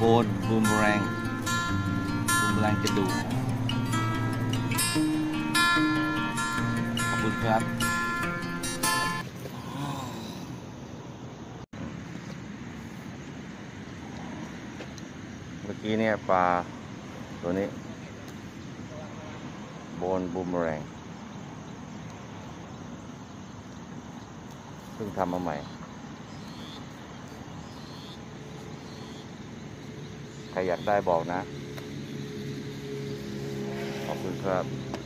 โกนบูมแรงบูมแรงจะดูดขอบคุณครับ เมื่อกี้เนี่ยปลาตัวนี้ โบนบูมแรงเพิ่งทำมาใหม่ ใครอยากได้บอกนะ ขอบคุณครับ